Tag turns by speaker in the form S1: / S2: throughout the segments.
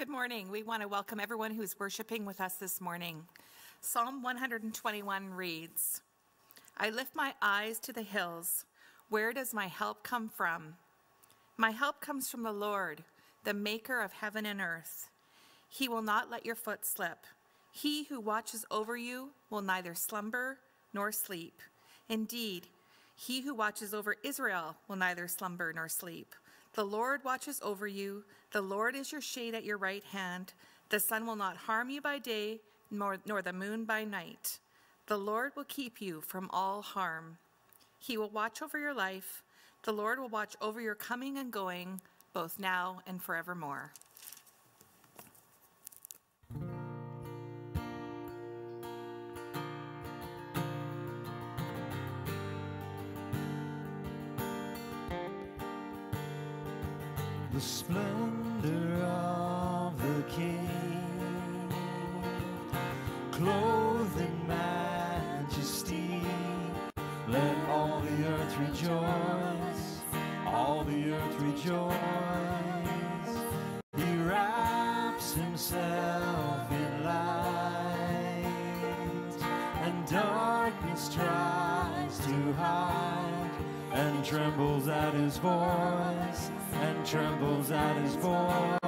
S1: Good morning. We want to welcome everyone who's worshiping with us this morning. Psalm 121 reads I lift my eyes to the hills. Where does my help come from? My help comes from the Lord, the maker of heaven and earth. He will not let your foot slip. He who watches over you will neither slumber nor sleep. Indeed, he who watches over Israel will neither slumber nor sleep. The Lord watches over you. The Lord is your shade at your right hand. The sun will not harm you by day, nor, nor the moon by night. The Lord will keep you from all harm. He will watch over your life. The Lord will watch over your coming and going, both now and forevermore.
S2: The splendor of the King, clothed in majesty. Let all the earth rejoice, all the earth rejoice. He wraps himself in light, and darkness tries to hide, and trembles at his voice trembles at his voice.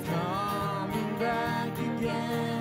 S2: coming back again.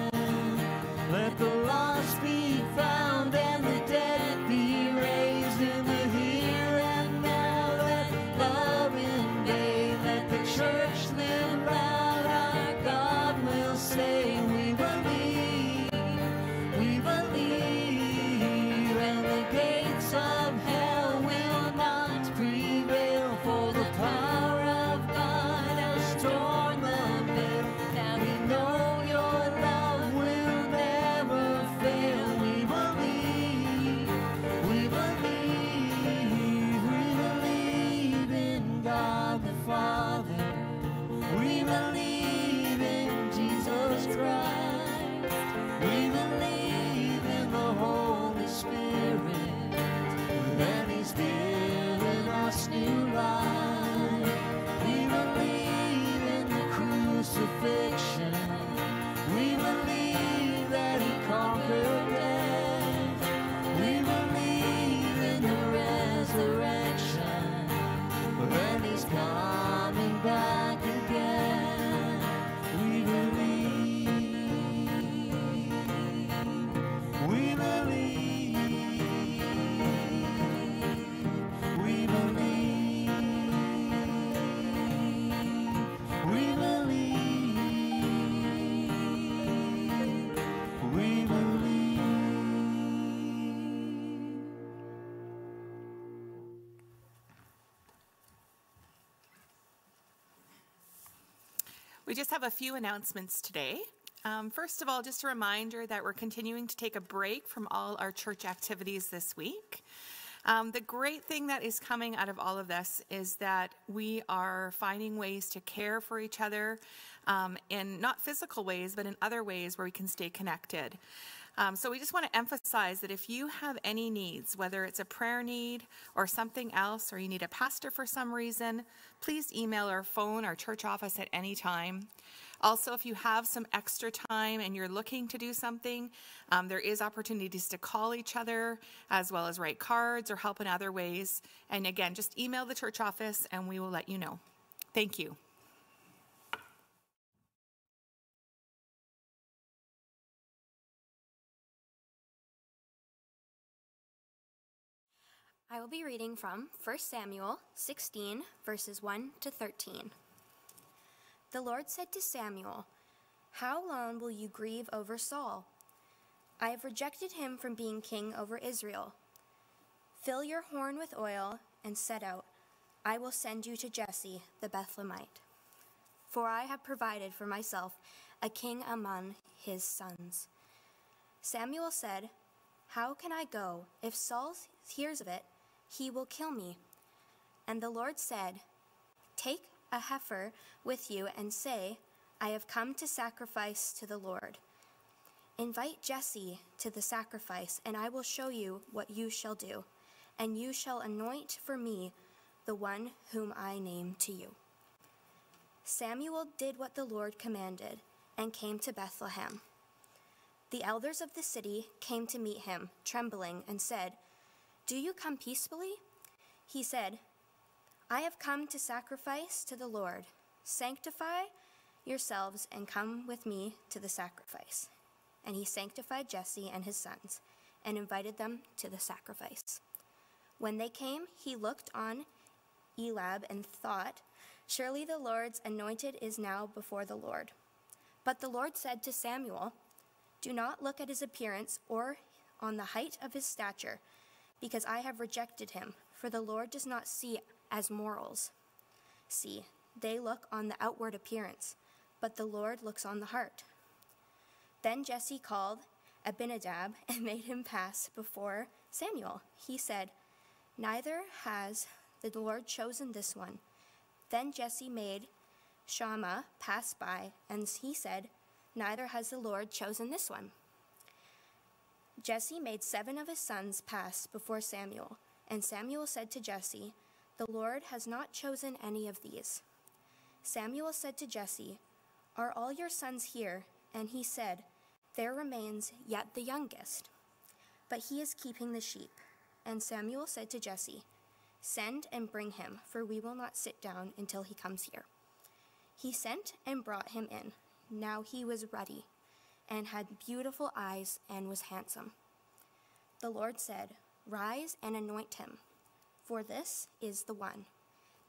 S2: We
S1: just have a few announcements today. Um, first of all, just a reminder that we're continuing to take a break from all our church activities this week. Um, the great thing that is coming out of all of this is that we are finding ways to care for each other um, in not physical ways, but in other ways where we can stay connected. Um, so we just want to emphasize that if you have any needs, whether it's a prayer need or something else, or you need a pastor for some reason, please email or phone our church office at any time. Also, if you have some extra time and you're looking to do something, um, there is opportunities to call each other as well as write cards or help in other ways. And again, just email the church office and we will let you know. Thank you.
S3: I will be reading from 1 Samuel 16, verses 1 to 13. The Lord said to Samuel, How long will you grieve over Saul? I have rejected him from being king over Israel. Fill your horn with oil and set out. I will send you to Jesse the Bethlehemite. For I have provided for myself a king among his sons. Samuel said, How can I go? If Saul hears of it, he will kill me. And the Lord said, Take a heifer with you and say, I have come to sacrifice to the Lord. Invite Jesse to the sacrifice, and I will show you what you shall do, and you shall anoint for me the one whom I name to you. Samuel did what the Lord commanded and came to Bethlehem. The elders of the city came to meet him, trembling, and said, Do you come peacefully? He said, I have come to sacrifice to the Lord. Sanctify yourselves and come with me to the sacrifice. And he sanctified Jesse and his sons and invited them to the sacrifice. When they came, he looked on Eliab and thought, Surely the Lord's anointed is now before the Lord. But the Lord said to Samuel, Do not look at his appearance or on the height of his stature, because I have rejected him, for the Lord does not see as morals. See, they look on the outward appearance, but the Lord looks on the heart. Then Jesse called Abinadab and made him pass before Samuel. He said, Neither has the Lord chosen this one. Then Jesse made Shammah pass by, and he said, Neither has the Lord chosen this one. Jesse made seven of his sons pass before Samuel, and Samuel said to Jesse, The Lord has not chosen any of these. Samuel said to Jesse, Are all your sons here? And he said, There remains yet the youngest, but he is keeping the sheep. And Samuel said to Jesse, Send and bring him, for we will not sit down until he comes here. He sent and brought him in. Now he was ruddy, and had beautiful eyes, and was handsome. The Lord said, Rise and anoint him, for this is the one.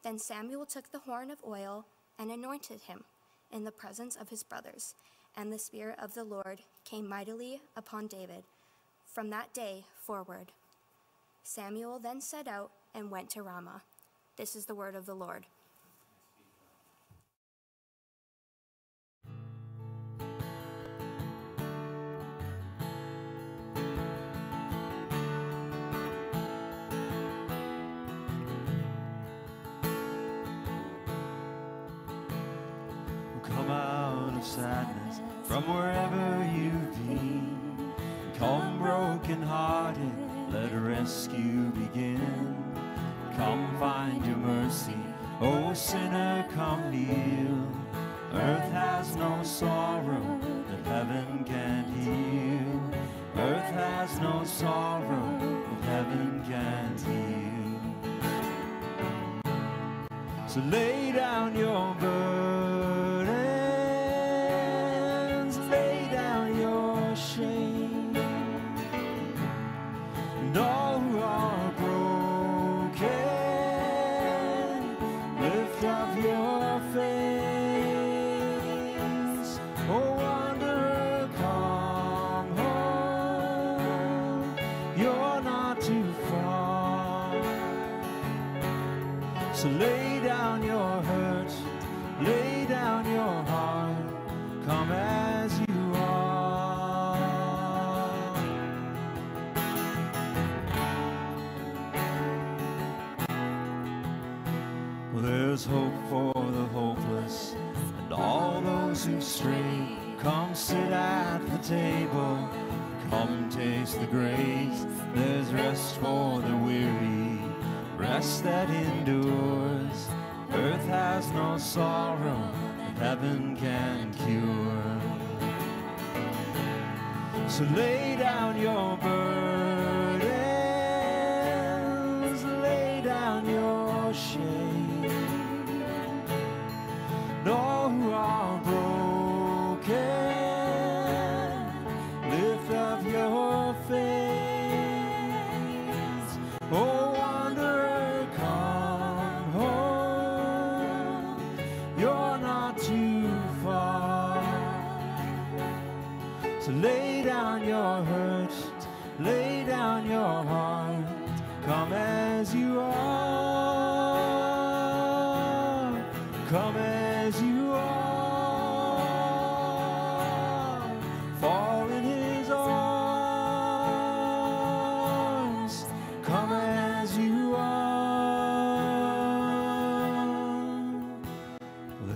S3: Then Samuel took the horn of oil and anointed him in the presence of his brothers, and the Spirit of the Lord came mightily upon David from that day forward. Samuel then set out and went to Ramah. This is the word of the Lord.
S2: So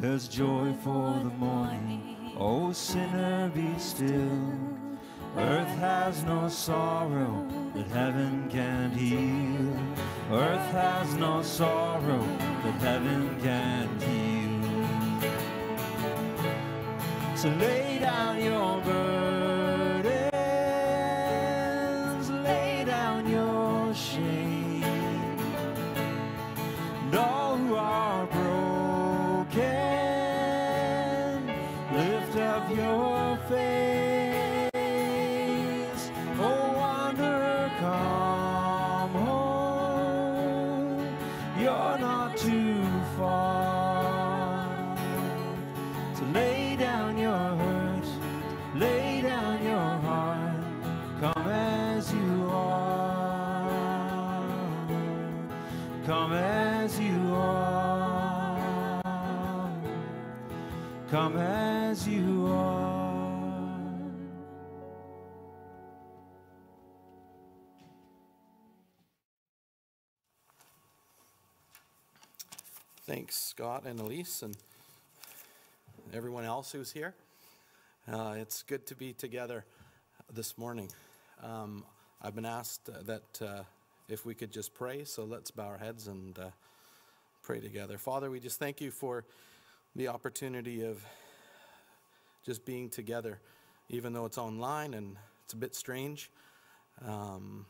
S2: There's joy for the morning. Oh, sinner, be still. Earth has no sorrow that heaven can't heal. Earth has no sorrow that heaven can't heal. So lay down your burdens, And
S4: everyone else who's here. Uh, it's good to be together this morning. Um, I've been asked uh, that uh, if we could just pray, so let's bow our heads and uh, pray together. Father, we just thank you for the opportunity of just being together, even though it's online and it's a bit strange. Um,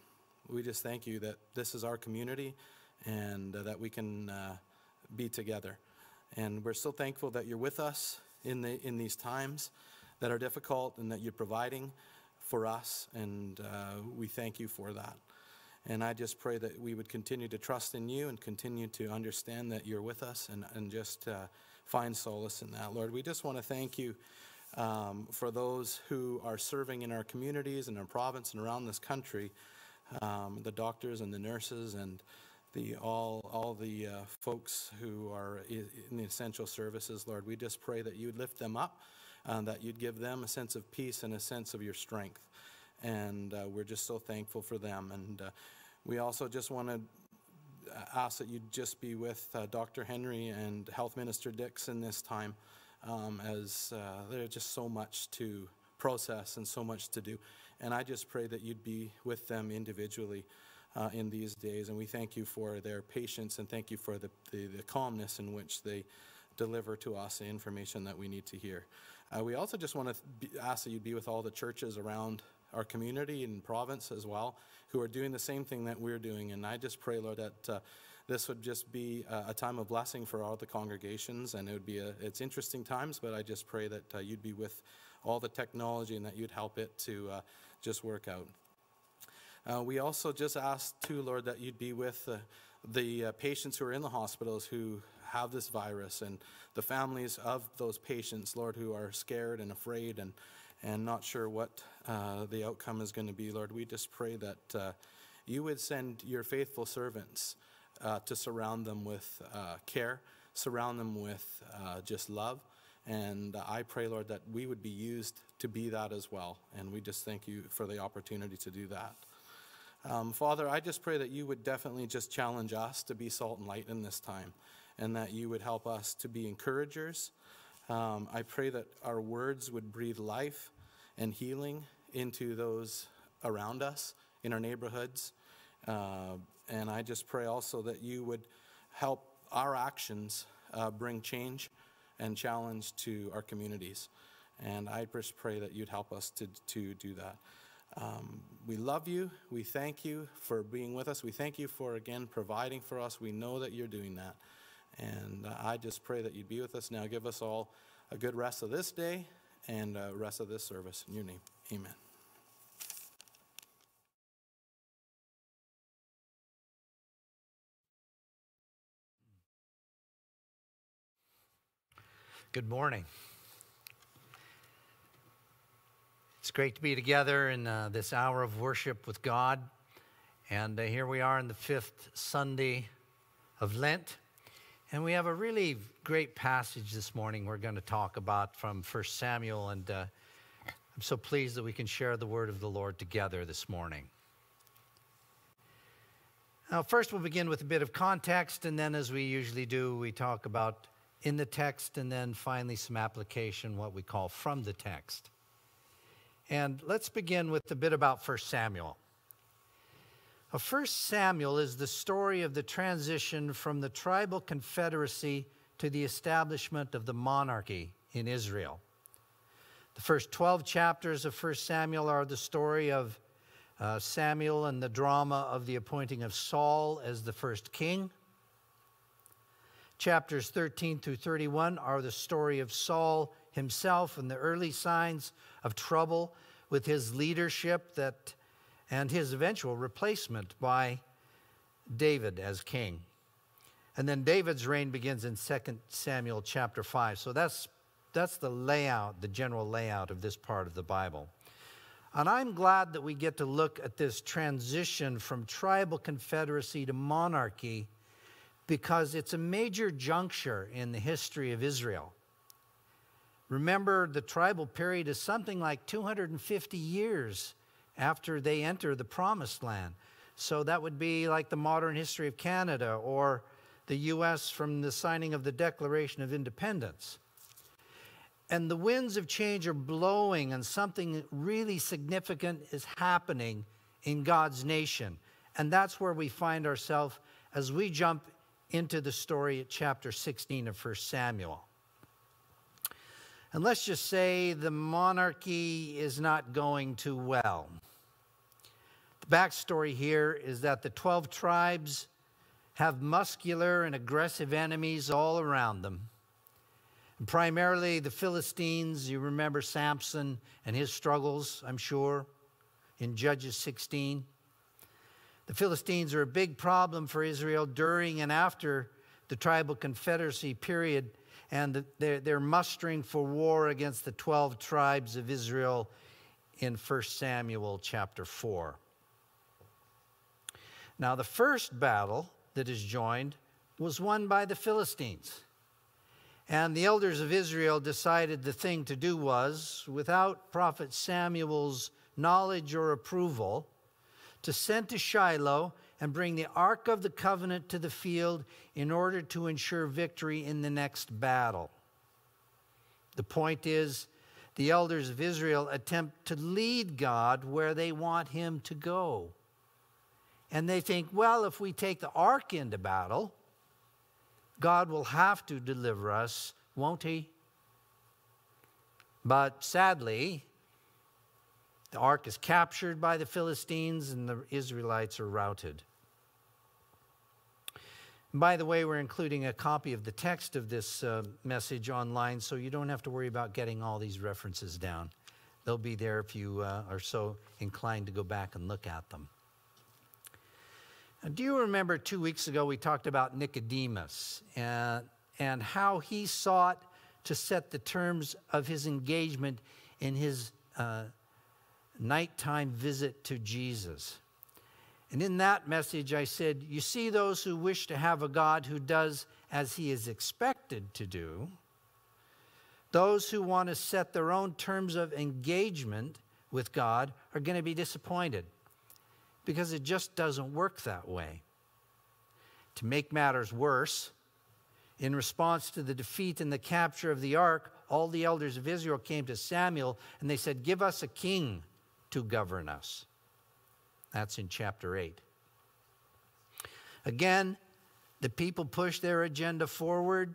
S4: we just thank you that this is our community and uh, that we can uh, be together. And we're so thankful that you're with us in, the, in these times that are difficult and that you're providing for us. And uh, we thank you for that. And I just pray that we would continue to trust in you and continue to understand that you're with us and, and just uh, find solace in that. Lord, we just want to thank you um, for those who are serving in our communities and our province and around this country, um, the doctors and the nurses and the all all the uh, folks who are in the essential services, Lord. We just pray that you'd lift them up, uh, that you'd give them a sense of peace and a sense of your strength. And uh, we're just so thankful for them. And uh, we also just want to ask that you'd just be with uh, Dr. Henry and Health Minister Dixon this time, um, as uh, there's just so much to process and so much to do. And I just pray that you'd be with them individually uh, in these days. And we thank you for their patience and thank you for the, the, the calmness in which they deliver to us the information that we need to hear. Uh, we also just want to ask that you be with all the churches around our community and province as well who are doing the same thing that we're doing. And I just pray, Lord, that uh, this would just be a, a time of blessing for all the congregations. And it would be a, it's interesting times, but I just pray that uh, you'd be with all the technology and that you'd help it to uh, just work out. Uh, we also just ask too, Lord, that you'd be with uh, the uh, patients who are in the hospitals who have this virus and the families of those patients, Lord, who are scared and afraid and, and not sure what uh, the outcome is going to be. Lord, we just pray that uh, you would send your faithful servants uh, to surround them with uh, care, surround them with just love. And I pray, Lord, that we would be used to be that as well. And we just thank you for the opportunity to do that. Um, Father, I just pray that you would definitely just challenge us to be salt and light in this time, and that you would help us to be encouragers. Um, I pray that our words would breathe life and healing into those around us, in our neighborhoods. Uh, and I just pray also that you would help our actions uh, bring change and challenge to our communities. And I just pray that you'd help us to, to do that. Um, we love you. We thank you for being with us. We thank you for, again, providing for us. We know that you're doing that. And uh, I just pray that you'd be with us now. Give us all a good rest of this day and uh, rest of this service. In your name, amen.
S5: Good morning. It's great to be together in uh, this hour of worship with God. And uh, here we are in the fifth Sunday of Lent. And we have a really great passage this morning we're going to talk about from 1 Samuel. And uh, I'm so pleased that we can share the word of the Lord together this morning. Now, first, we'll begin with a bit of context, and then, as we usually do, we talk about in the text, and then finally some application, what we call from the text. And let's begin with a bit about 1 Samuel. 1 Samuel is the story of the transition from the tribal confederacy to the establishment of the monarchy in Israel. The first 12 chapters of 1 Samuel are the story of uh, Samuel and the drama of the appointing of Saul as the first king. Chapters 13 through 31 are the story of Saul himself and the early signs of trouble with his leadership that and his eventual replacement by David as king. And then David's reign begins in 2 Samuel chapter 5. So that's that's the layout, the general layout of this part of the Bible. And I'm glad that we get to look at this transition from tribal confederacy to monarchy because it's a major juncture in the history of Israel. Remember, the tribal period is something like 250 years after they enter the promised land. So that would be like the modern history of Canada or the U.S. from the signing of the Declaration of Independence. And the winds of change are blowing, and something really significant is happening in God's nation. And that's where we find ourselves as we jump into the story at chapter 16 of 1 Samuel. And let's just say the monarchy is not going too well. The backstory here is that the 12 tribes have muscular and aggressive enemies all around them. And primarily the Philistines, you remember Samson and his struggles, I'm sure, in Judges 16. The Philistines are a big problem for Israel during and after the tribal confederacy period, and they're, they're mustering for war against the 12 tribes of Israel in 1 Samuel chapter 4. Now, the first battle that is joined was won by the Philistines. And the elders of Israel decided the thing to do was, without prophet Samuel's knowledge or approval, to send to Shiloh and bring the Ark of the Covenant to the field in order to ensure victory in the next battle. The point is, the elders of Israel attempt to lead God where they want him to go. And they think, well, if we take the ark into battle, God will have to deliver us, won't he? But sadly, the ark is captured by the Philistines and the Israelites are routed. By the way, we're including a copy of the text of this uh, message online, so you don't have to worry about getting all these references down. They'll be there if you uh, are so inclined to go back and look at them. Now, do you remember two weeks ago we talked about Nicodemus and, and how he sought to set the terms of his engagement in his uh, nighttime visit to Jesus. And in that message, I said, You see those who wish to have a God who does as he is expected to do, those who want to set their own terms of engagement with God are going to be disappointed because it just doesn't work that way. To make matters worse, in response to the defeat and the capture of the ark, all the elders of Israel came to Samuel and they said, Give us a king to govern us. That's in chapter 8. Again, the people push their agenda forward.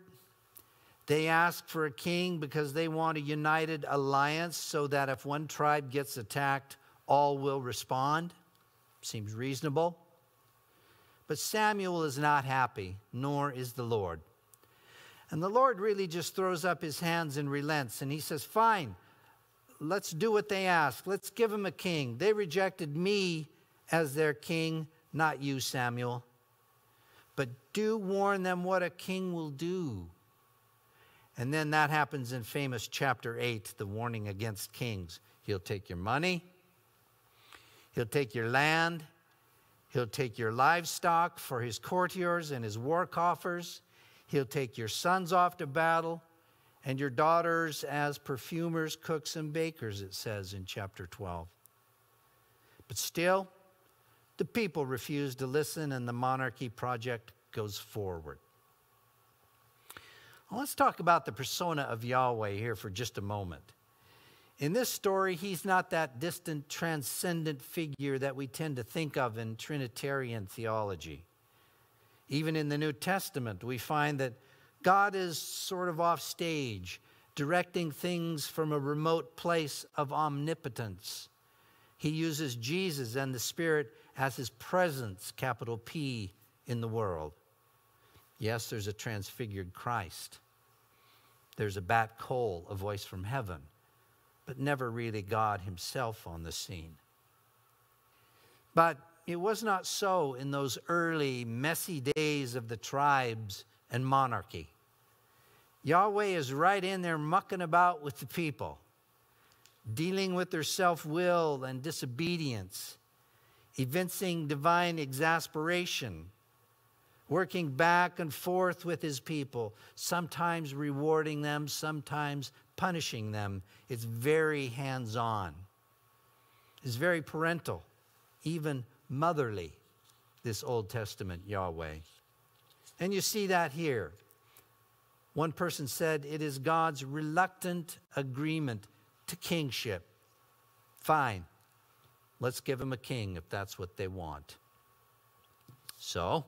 S5: They ask for a king because they want a united alliance so that if one tribe gets attacked, all will respond. Seems reasonable. But Samuel is not happy, nor is the Lord. And the Lord really just throws up his hands and relents, and he says, Fine, let's do what they ask. Let's give them a king. They rejected me as their king, not you, Samuel. But do warn them what a king will do. And then that happens in famous chapter 8, the warning against kings. He'll take your money, he'll take your land, he'll take your livestock for his courtiers and his war coffers, he'll take your sons off to battle, and your daughters as perfumers, cooks, and bakers, it says in chapter 12. But still, the people refuse to listen, and the monarchy project goes forward. Well, let's talk about the persona of Yahweh here for just a moment. In this story, he's not that distant, transcendent figure that we tend to think of in Trinitarian theology. Even in the New Testament, we find that God is sort of off stage, directing things from a remote place of omnipotence. He uses Jesus and the Spirit as his presence, capital P, in the world. Yes, there's a transfigured Christ. There's a bat kol, a voice from heaven, but never really God himself on the scene. But it was not so in those early, messy days of the tribes and monarchy. Yahweh is right in there mucking about with the people, dealing with their self will and disobedience, evincing divine exasperation working back and forth with his people, sometimes rewarding them, sometimes punishing them. It's very hands on, it's very parental, even motherly, this Old Testament Yahweh. And you see that here. One person said it is God's reluctant agreement to kingship. Fine, let's give him a king if that's what they want. So,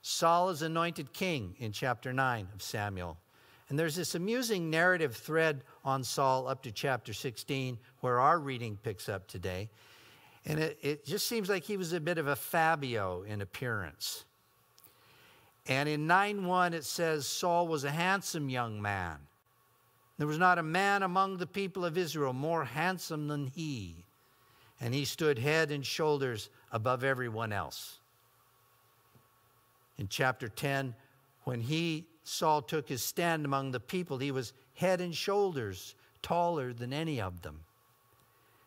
S5: Saul is anointed king in chapter 9 of Samuel. And there's this amusing narrative thread on Saul up to chapter 16, where our reading picks up today. And it, it just seems like he was a bit of a Fabio in appearance. And in 9 1, it says Saul was a handsome young man. There was not a man among the people of Israel more handsome than he. And he stood head and shoulders above everyone else in chapter 10, when he, Saul, took his stand among the people, he was head and shoulders taller than any of them.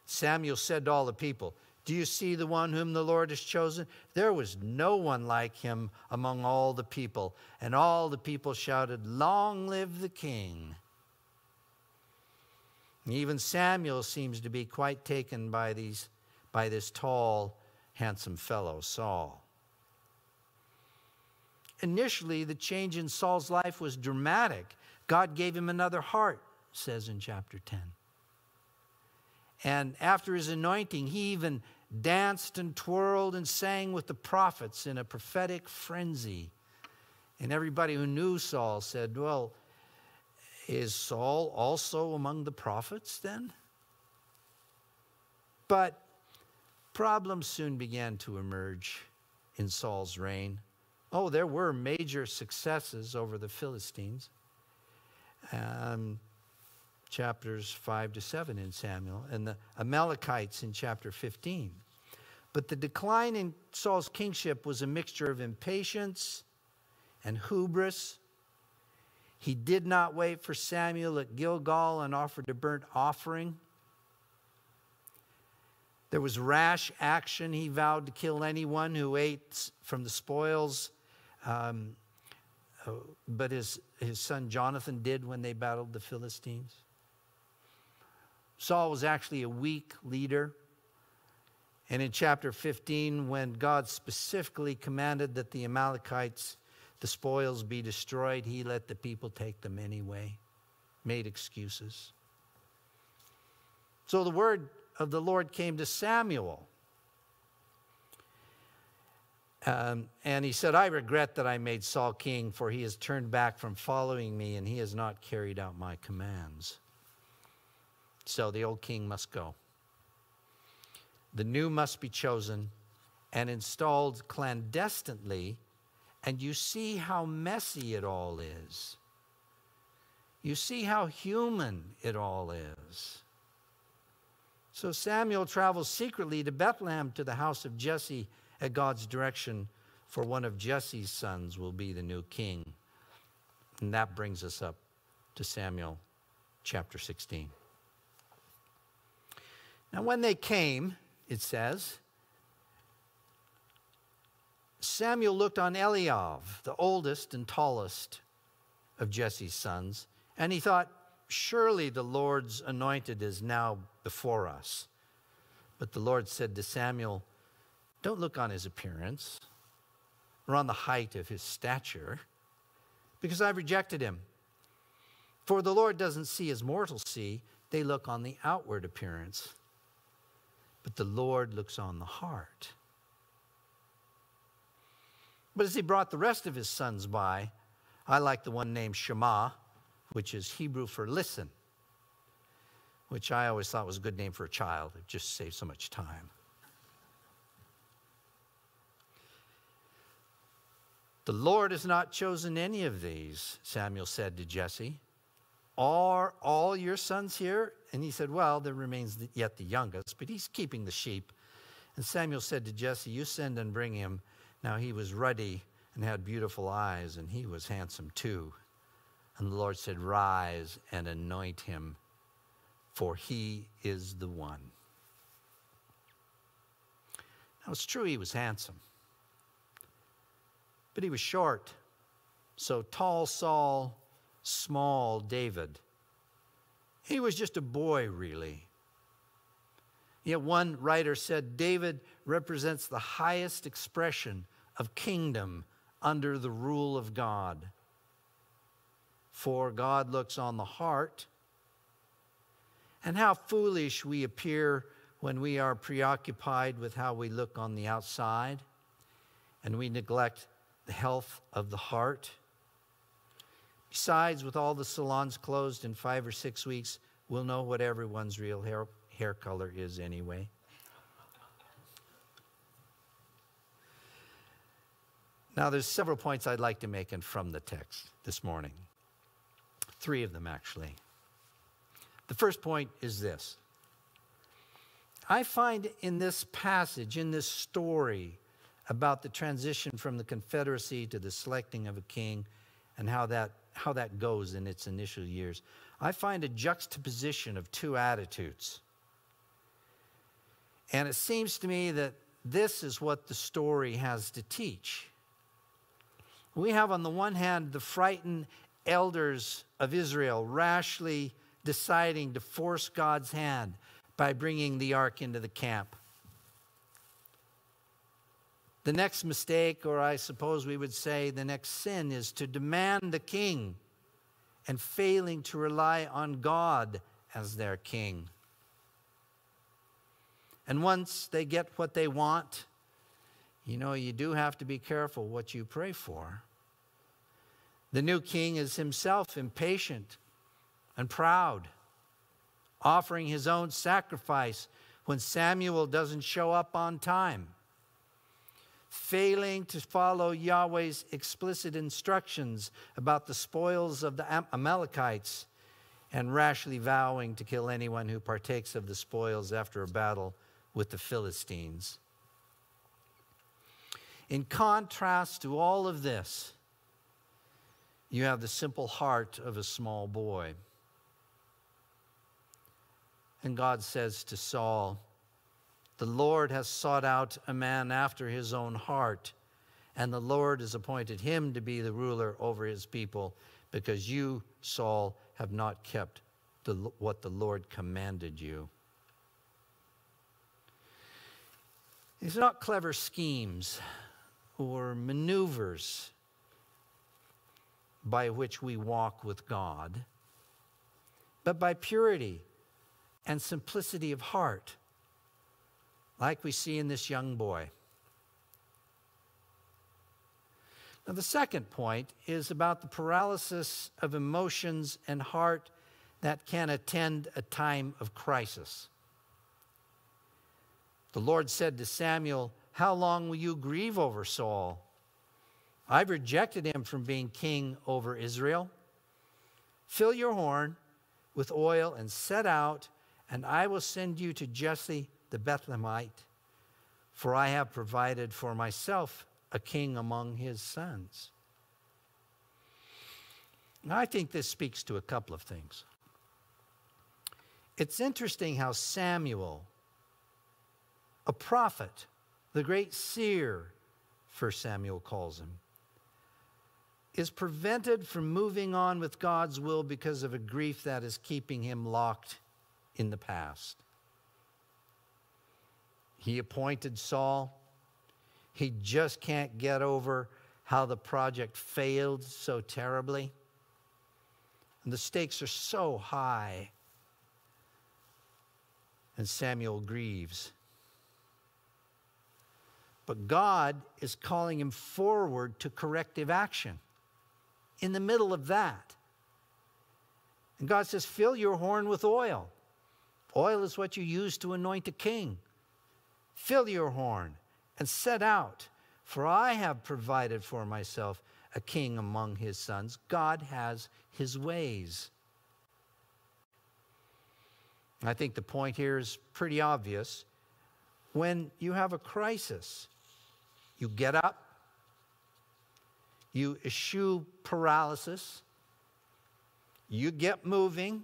S5: Samuel said to all the people, Do you see the one whom the Lord has chosen? There was no one like him among all the people. And all the people shouted, Long live the king. Even Samuel seems to be quite taken by, these, by this tall, handsome fellow, Saul. Initially, the change in Saul's life was dramatic. God gave him another heart, says in chapter 10. And after his anointing, he even danced and twirled and sang with the prophets in a prophetic frenzy. And everybody who knew Saul said, Well, is Saul also among the prophets then? But problems soon began to emerge in Saul's reign. Oh, there were major successes over the Philistines. Um, chapters 5 to 7 in Samuel, and the Amalekites in chapter 15. But the decline in Saul's kingship was a mixture of impatience and hubris. He did not wait for Samuel at Gilgal and offered a burnt offering. There was rash action. He vowed to kill anyone who ate from the spoils um, uh, but his, his son Jonathan did when they battled the Philistines. Saul was actually a weak leader. And in chapter 15, when God specifically commanded that the Amalekites, the spoils, be destroyed, he let the people take them anyway, made excuses. So the word of the Lord came to Samuel. Um, and he said, I regret that I made Saul king, for he has turned back from following me, and he has not carried out my commands. So the old king must go. The new must be chosen and installed clandestinely, and you see how messy it all is. You see how human it all is. So Samuel travels secretly to Bethlehem to the house of Jesse at God's direction, for one of Jesse's sons will be the new king. And that brings us up to Samuel chapter 16. Now, when they came, it says, Samuel looked on Eliab, the oldest and tallest of Jesse's sons, and he thought, Surely the Lord's anointed is now before us. But the Lord said to Samuel, don't look on his appearance or on the height of his stature, because I've rejected him. For the Lord doesn't see as mortals see, they look on the outward appearance. But the Lord looks on the heart. But as he brought the rest of his sons by, I like the one named Shema, which is Hebrew for listen, which I always thought was a good name for a child. It just saves so much time. The Lord has not chosen any of these, Samuel said to Jesse. Are all your sons here? And he said, Well, there remains yet the youngest, but he's keeping the sheep. And Samuel said to Jesse, You send and bring him. Now he was ruddy and had beautiful eyes, and he was handsome too. And the Lord said, Rise and anoint him, for he is the one. Now it's true he was handsome but he was short. So tall Saul, small David. He was just a boy, really. Yet one writer said David represents the highest expression of kingdom under the rule of God. For God looks on the heart. And how foolish we appear when we are preoccupied with how we look on the outside and we neglect the health of the heart. Besides, with all the salons closed in five or six weeks, we'll know what everyone's real hair, hair color is anyway. Now, there's several points I'd like to make in from the text this morning. Three of them, actually. The first point is this I find in this passage, in this story, about the transition from the Confederacy to the selecting of a king and how that, how that goes in its initial years. I find a juxtaposition of two attitudes. And it seems to me that this is what the story has to teach. We have, on the one hand, the frightened elders of Israel rashly deciding to force God's hand by bringing the ark into the camp. The next mistake, or I suppose we would say the next sin, is to demand the king and failing to rely on God as their king. And once they get what they want, you know, you do have to be careful what you pray for. The new king is himself impatient and proud, offering his own sacrifice when Samuel doesn't show up on time failing to follow Yahweh's explicit instructions about the spoils of the Amalekites, and rashly vowing to kill anyone who partakes of the spoils after a battle with the Philistines. In contrast to all of this, you have the simple heart of a small boy. And God says to Saul, the Lord has sought out a man after his own heart, and the Lord has appointed him to be the ruler over his people, because you, Saul, have not kept the, what the Lord commanded you. These are not clever schemes or maneuvers by which we walk with God, but by purity and simplicity of heart like we see in this young boy. Now, the second point is about the paralysis of emotions and heart that can attend a time of crisis. The Lord said to Samuel, How long will you grieve over Saul? I've rejected him from being king over Israel. Fill your horn with oil and set out, and I will send you to Jesse the Bethlehemite, for I have provided for myself a king among his sons. Now, I think this speaks to a couple of things. It's interesting how Samuel, a prophet, the great seer, First Samuel calls him, is prevented from moving on with God's will because of a grief that is keeping him locked in the past. He appointed Saul. He just can't get over how the project failed so terribly. And the stakes are so high. And Samuel grieves. But God is calling him forward to corrective action in the middle of that. And God says, Fill your horn with oil. Oil is what you use to anoint a king. Fill your horn and set out, for I have provided for myself a king among his sons. God has his ways. I think the point here is pretty obvious. When you have a crisis, you get up, you eschew paralysis, you get moving,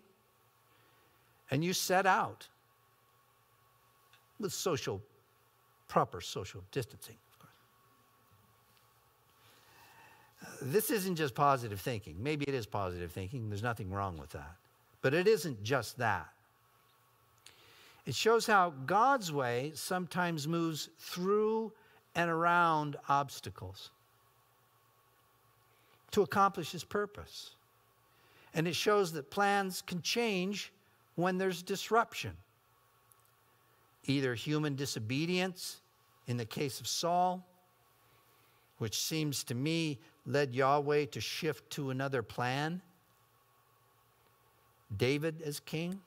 S5: and you set out with social, proper social distancing. This isn't just positive thinking. Maybe it is positive thinking. There's nothing wrong with that. But it isn't just that. It shows how God's way sometimes moves through and around obstacles to accomplish his purpose. And it shows that plans can change when there's disruption. Either human disobedience, in the case of Saul, which seems to me led Yahweh to shift to another plan, David as king,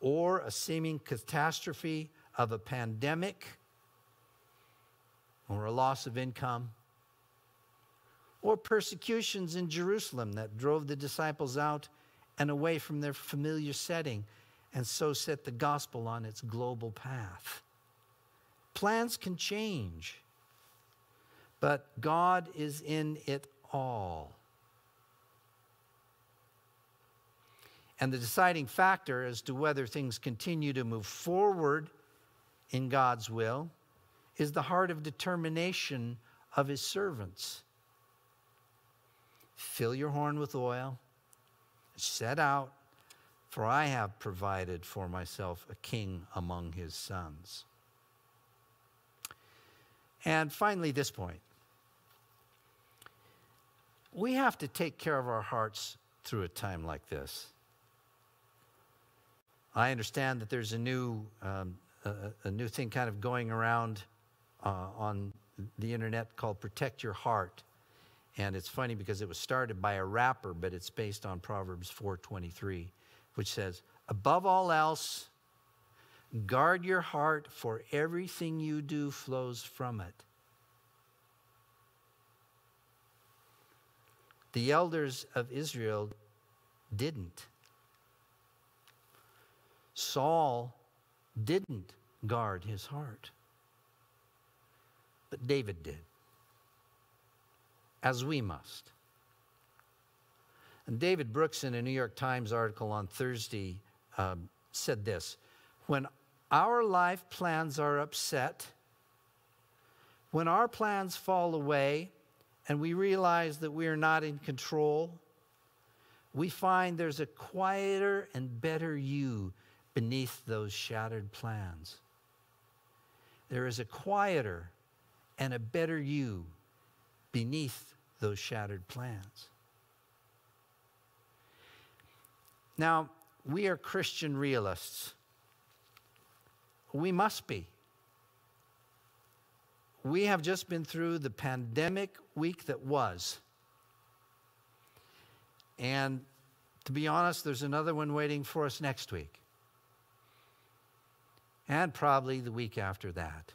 S5: or a seeming catastrophe of a pandemic or a loss of income or persecutions in Jerusalem that drove the disciples out and away from their familiar setting and so set the gospel on its global path. Plans can change, but God is in it all. And the deciding factor as to whether things continue to move forward in God's will is the heart of determination of his servants. Fill your horn with oil, set out, for I have provided for myself a king among his sons. And finally, this point. We have to take care of our hearts through a time like this. I understand that there's a new, um, a, a, new thing kind of going around uh, on the internet called Protect Your Heart. And it's funny because it was started by a rapper, but it's based on Proverbs 4:23, which says, "Above all else, guard your heart, for everything you do flows from it." The elders of Israel didn't. Saul didn't guard his heart, but David did as we must. And David Brooks, in a New York Times article on Thursday, uh, said this When our life plans are upset, when our plans fall away, and we realize that we are not in control, we find there's a quieter and better you beneath those shattered plans. There is a quieter and a better you beneath those shattered plans. Now, we are Christian realists. we must be. We have just been through the pandemic week that was. And to be honest, there's another one waiting for us next week. And probably the week after that.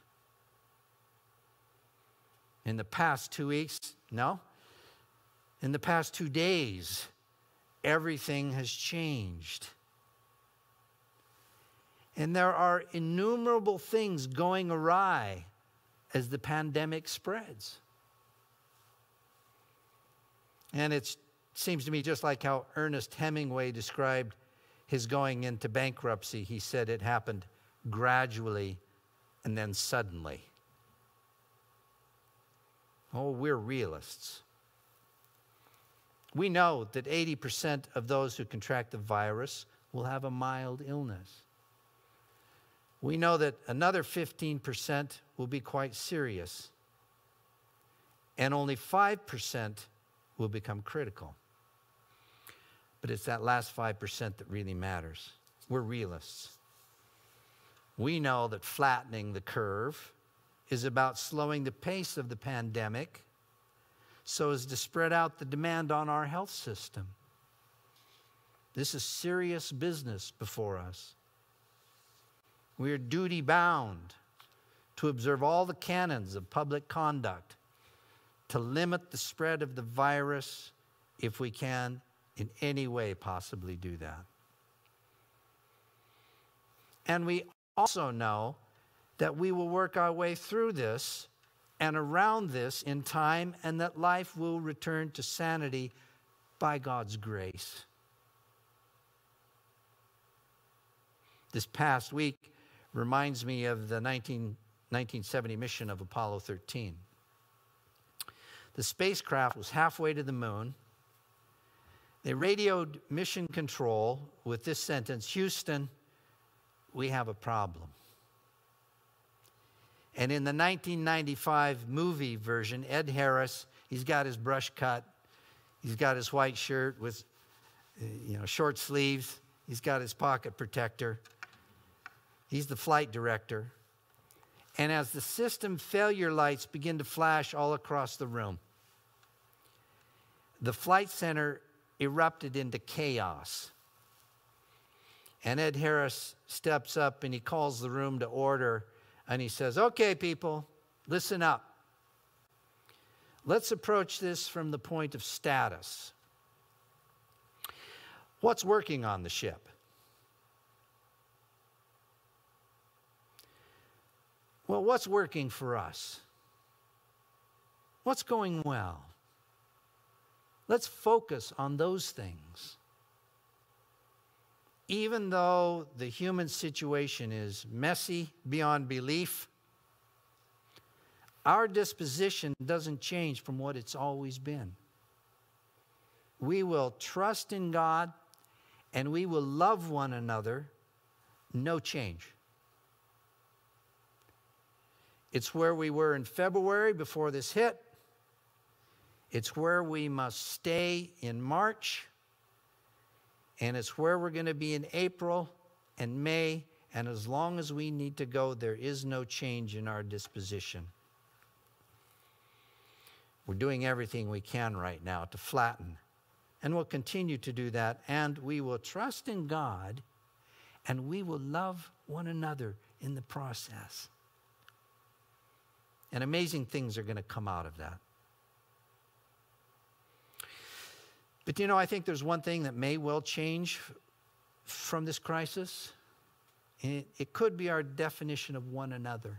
S5: In the past two weeks, no. In the past two days, everything has changed. And there are innumerable things going awry as the pandemic spreads. And it seems to me just like how Ernest Hemingway described his going into bankruptcy. He said it happened gradually and then suddenly. Oh, we're realists. We know that 80% of those who contract the virus will have a mild illness. We know that another 15% will be quite serious, and only 5% will become critical. But it's that last 5% that really matters. We're realists. We know that flattening the curve is about slowing the pace of the pandemic so as to spread out the demand on our health system. This is serious business before us. We are duty bound to observe all the canons of public conduct, to limit the spread of the virus if we can in any way possibly do that. And we also know that we will work our way through this and around this in time, and that life will return to sanity by God's grace. This past week, reminds me of the 19, 1970 mission of Apollo 13. The spacecraft was halfway to the moon. They radioed mission control with this sentence Houston, we have a problem. And in the 1995 movie version, Ed Harris, he's got his brush cut, he's got his white shirt with uh, you know, short sleeves, he's got his pocket protector. He's the flight director. And as the system failure lights begin to flash all across the room, the flight center erupted into chaos. And Ed Harris steps up and he calls the room to order and he says, Okay, people, listen up. Let's approach this from the point of status. What's working on the ship? Well, what's working for us? What's going well? Let's focus on those things. Even though the human situation is messy beyond belief, our disposition doesn't change from what it's always been. We will trust in God and we will love one another, no change. It's where we were in February before this hit. It's where we must stay in March. And it's where we're going to be in April and May. And as long as we need to go, there is no change in our disposition. We're doing everything we can right now to flatten. And we'll continue to do that. And we will trust in God and we will love one another in the process. And amazing things are going to come out of that. But you know, I think there's one thing that may well change from this crisis. It, it could be our definition of one another.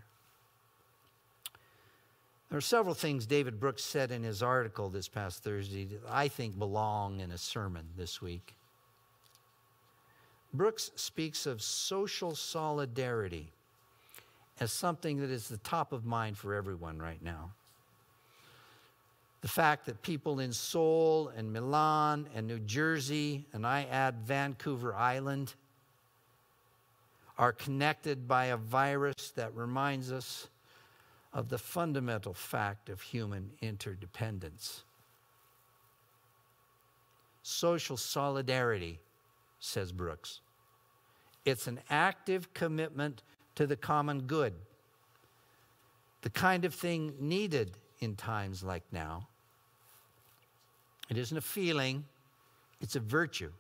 S5: There are several things David Brooks said in his article this past Thursday that I think belong in a sermon this week. Brooks speaks of social solidarity as something that is the top of mind for everyone right now. The fact that people in Seoul and Milan and New Jersey, and I add Vancouver Island, are connected by a virus that reminds us of the fundamental fact of human interdependence. Social solidarity, says Brooks. It's an active commitment to the common good. The kind of thing needed in times like now. It isn't a feeling, it's a virtue.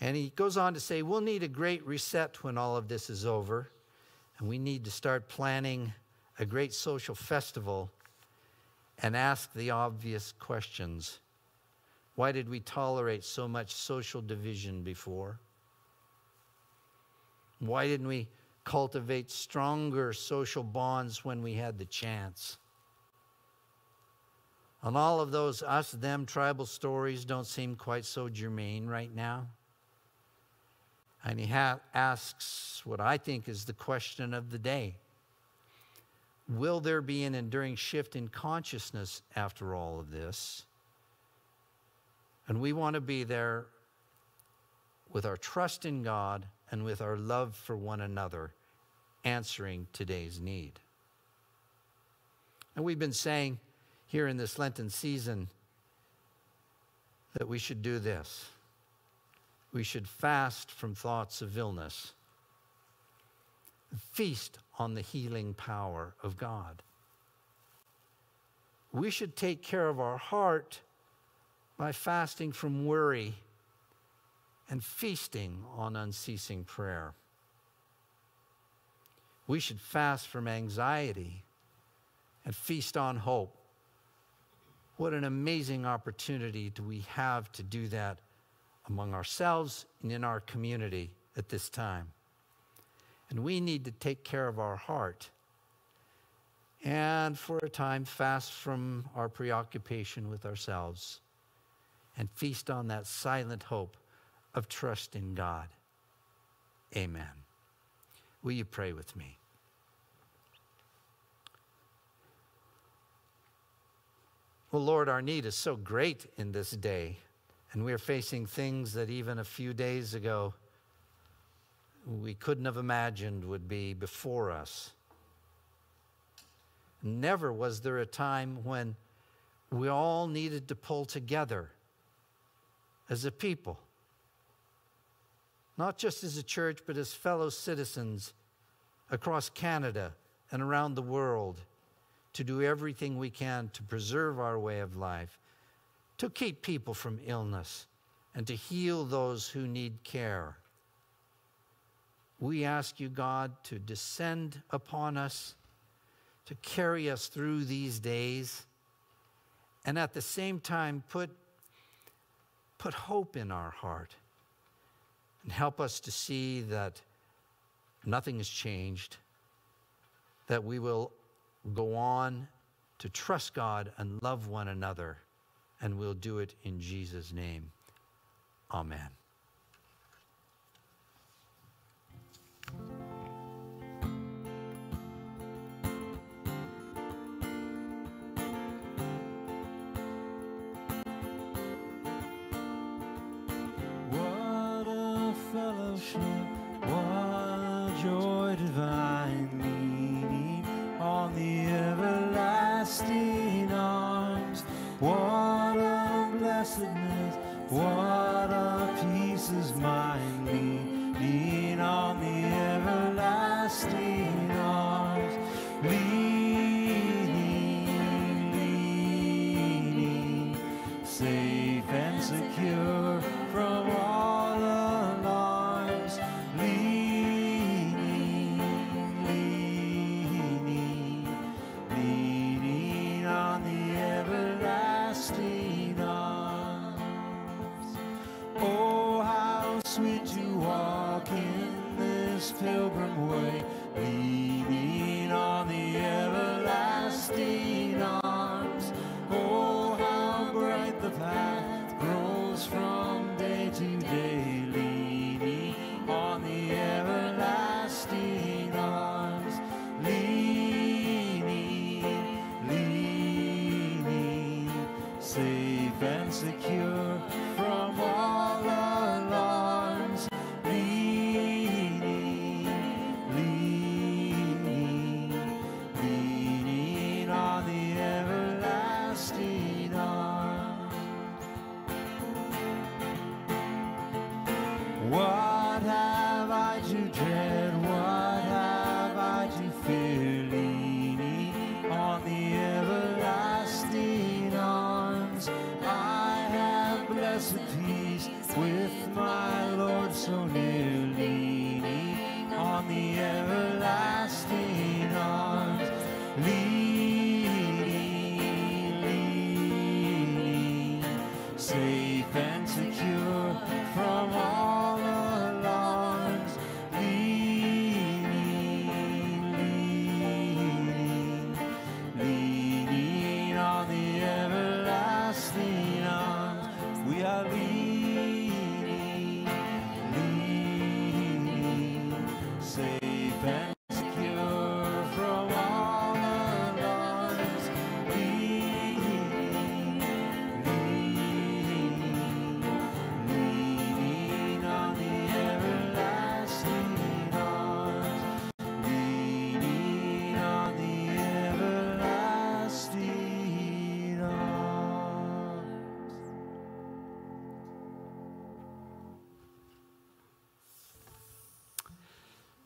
S5: And he goes on to say, We'll need a great reset when all of this is over, and we need to start planning a great social festival and ask the obvious questions. Why did we tolerate so much social division before? Why didn't we cultivate stronger social bonds when we had the chance? And all of those us them tribal stories don't seem quite so germane right now. And he asks what I think is the question of the day Will there be an enduring shift in consciousness after all of this? And we want to be there with our trust in God and with our love for one another, answering today's need. And we've been saying here in this Lenten season that we should do this. We should fast from thoughts of illness, feast on the healing power of God. We should take care of our heart by fasting from worry and feasting on unceasing prayer. We should fast from anxiety and feast on hope. What an amazing opportunity do we have to do that among ourselves and in our community at this time. And we need to take care of our heart and for a time fast from our preoccupation with ourselves and feast on that silent hope of trust in God. Amen. Will you pray with me? Well, Lord, our need is so great in this day, and we are facing things that even a few days ago we couldn't have imagined would be before us. Never was there a time when we all needed to pull together as a people, not just as a church, but as fellow citizens across Canada and around the world to do everything we can to preserve our way of life, to keep people from illness, and to heal those who need care. We ask you, God, to descend upon us, to carry us through these days, and at the same time put, put hope in our heart and help us to see that nothing has changed, that we will go on to trust God and love one another, and we'll do it in Jesus' name. Amen.
S2: What a fellowship, what a joy divine, What a blessedness, what a peace is mine, leaning on the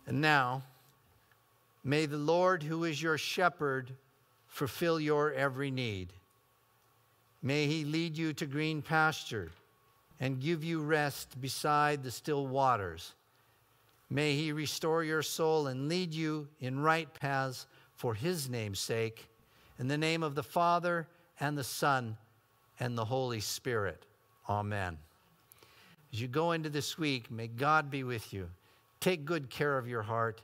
S5: And now, may the Lord, who is your shepherd, fulfill your every need. May he lead you to green pasture and give you rest beside the still waters. May he restore your soul and lead you in right paths for his name's sake. In the name of the Father and the Son and the Holy Spirit. Amen. As you go into this week, may God be with you. Take good care of your heart.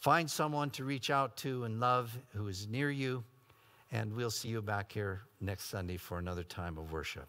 S5: Find someone to reach out to and love who is near you. And we'll see you back here next Sunday for another time of worship.